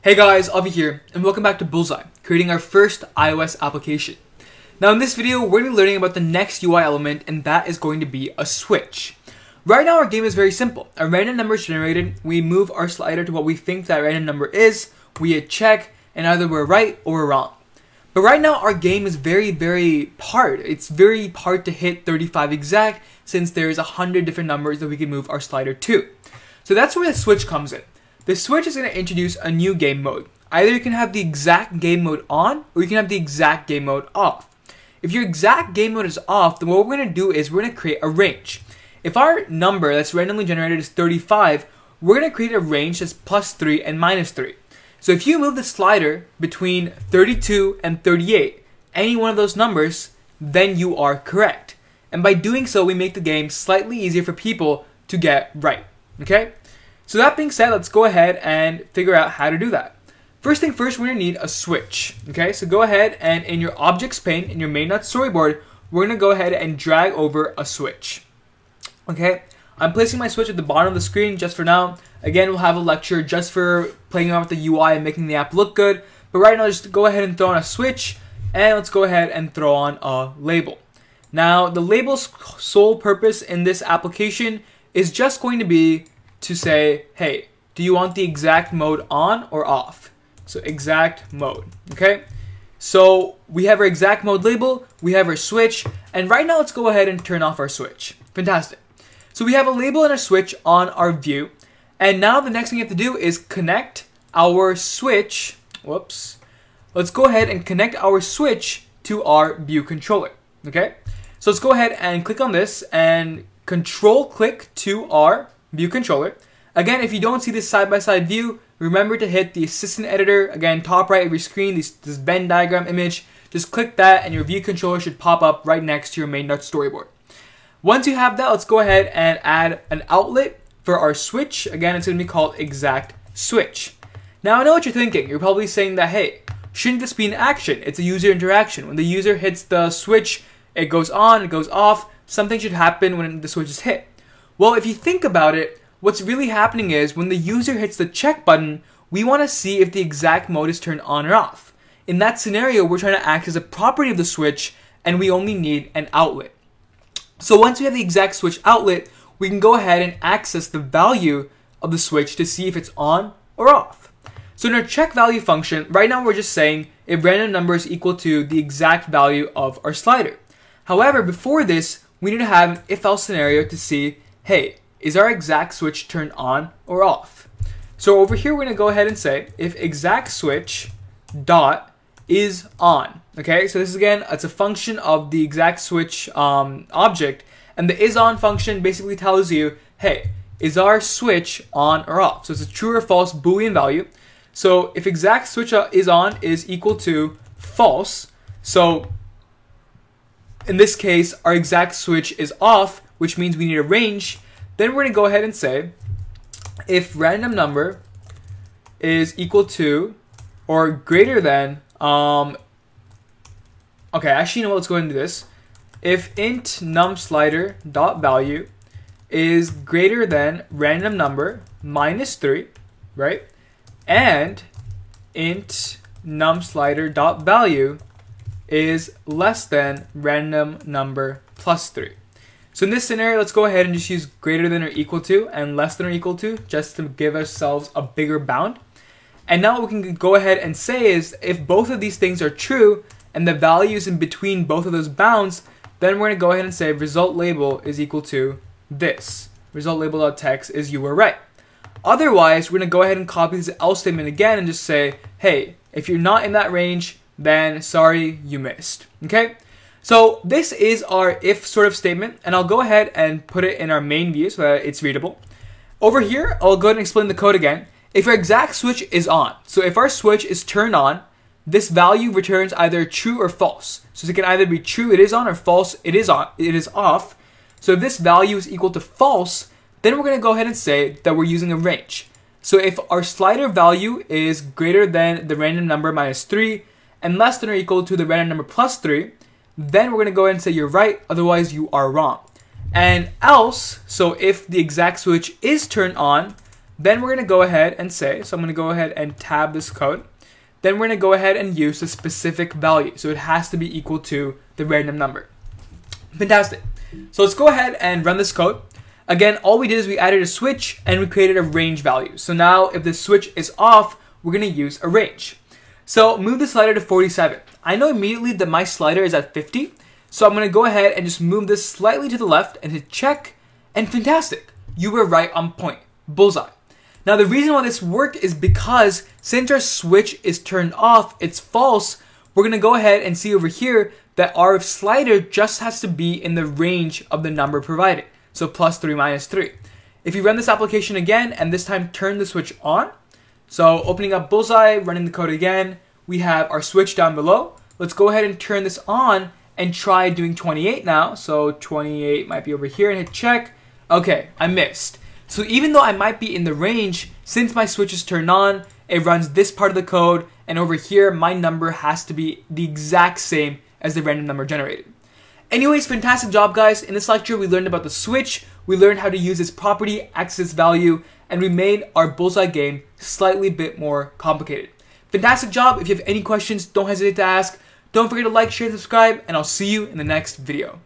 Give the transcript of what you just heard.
Hey guys, Avi here, and welcome back to Bullseye, creating our first iOS application. Now in this video, we're going to be learning about the next UI element, and that is going to be a switch. Right now our game is very simple. A random number is generated, we move our slider to what we think that random number is, we hit check, and either we're right or we're wrong. But right now our game is very, very hard. It's very hard to hit 35 exact since there's a hundred different numbers that we can move our slider to. So that's where the switch comes in. The Switch is going to introduce a new game mode. Either you can have the exact game mode on, or you can have the exact game mode off. If your exact game mode is off, then what we're going to do is we're going to create a range. If our number that's randomly generated is 35, we're going to create a range that's plus 3 and minus 3. So if you move the slider between 32 and 38, any one of those numbers, then you are correct. And by doing so, we make the game slightly easier for people to get right. Okay? So that being said, let's go ahead and figure out how to do that. First thing first, we're gonna need a switch. Okay, so go ahead and in your objects pane, in your main.storyboard, storyboard, we're gonna go ahead and drag over a switch. Okay, I'm placing my switch at the bottom of the screen just for now. Again, we'll have a lecture just for playing around with the UI and making the app look good. But right now, just go ahead and throw on a switch, and let's go ahead and throw on a label. Now, the label's sole purpose in this application is just going to be to say, hey, do you want the exact mode on or off? So exact mode, okay? So we have our exact mode label, we have our switch, and right now let's go ahead and turn off our switch. Fantastic. So we have a label and a switch on our view, and now the next thing you have to do is connect our switch, whoops, let's go ahead and connect our switch to our view controller, okay? So let's go ahead and click on this and control click to our view controller. Again, if you don't see this side-by-side -side view, remember to hit the assistant editor, again, top right of your screen, this, this Venn diagram image. Just click that and your view controller should pop up right next to your main.storyboard. Once you have that, let's go ahead and add an outlet for our switch. Again, it's going to be called exact switch. Now, I know what you're thinking. You're probably saying that, hey, shouldn't this be an action? It's a user interaction. When the user hits the switch, it goes on, it goes off. Something should happen when the switch is hit. Well, if you think about it, what's really happening is when the user hits the check button, we want to see if the exact mode is turned on or off. In that scenario, we're trying to act as a property of the switch and we only need an outlet. So once we have the exact switch outlet, we can go ahead and access the value of the switch to see if it's on or off. So in our check value function, right now we're just saying if random number is equal to the exact value of our slider. However, before this, we need to have an if-else scenario to see hey, is our exact switch turned on or off? So over here, we're to go ahead and say if exact switch dot is on. Okay, so this is again, it's a function of the exact switch um, object, and the is on function basically tells you, hey, is our switch on or off? So it's a true or false Boolean value. So if exact switch uh, is on is equal to false, so in this case, our exact switch is off, which means we need a range, then we're going to go ahead and say if random number is equal to or greater than, um, okay, actually, you know what, let's go into this. If int num slider dot value is greater than random number minus 3, right? And int num slider dot value is less than random number plus 3. So in this scenario, let's go ahead and just use greater than or equal to and less than or equal to just to give ourselves a bigger bound. And now what we can go ahead and say is if both of these things are true and the values in between both of those bounds, then we're to go ahead and say result label is equal to this. Result label.text is you were right. Otherwise, we're to go ahead and copy this else statement again and just say, hey, if you're not in that range, then sorry, you missed. Okay? So this is our if sort of statement, and I'll go ahead and put it in our main view so that it's readable. Over here, I'll go ahead and explain the code again. If our exact switch is on, so if our switch is turned on, this value returns either true or false. So it can either be true, it is on, or false, it is on, it is off. So if this value is equal to false, then we're going to go ahead and say that we're using a range. So if our slider value is greater than the random number minus 3 and less than or equal to the random number plus 3, then we're going to go ahead and say you're right, otherwise you are wrong. And else, so if the exact switch is turned on, Then we're going to go ahead and say, so I'm going to go ahead and tab this code. Then we're going to go ahead and use a specific value. So it has to be equal to the random number. Fantastic. So let's go ahead and run this code. Again, all we did is we added a switch and we created a range value. So now if the switch is off, we're going to use a range. So move the slider to 47. I know immediately that my slider is at 50. So I'm going to go ahead and just move this slightly to the left and hit check. And fantastic. You were right on point. Bullseye. Now the reason why this worked is because since our switch is turned off, it's false, we're going to go ahead and see over here that our slider just has to be in the range of the number provided. So plus 3 minus 3. If you run this application again and this time turn the switch on, so opening up Bullseye, running the code again, we have our switch down below. Let's go ahead and turn this on and try doing 28 now. So 28 might be over here and hit check. Okay, I missed. So even though I might be in the range, since my switch is turned on, it runs this part of the code, and over here, my number has to be the exact same as the random number generated. Anyways, fantastic job guys. In this lecture, we learned about the switch, we learned how to use its property, access value, and we made our bullseye game slightly bit more complicated. Fantastic job. If you have any questions, don't hesitate to ask. Don't forget to like, share, subscribe, and I'll see you in the next video.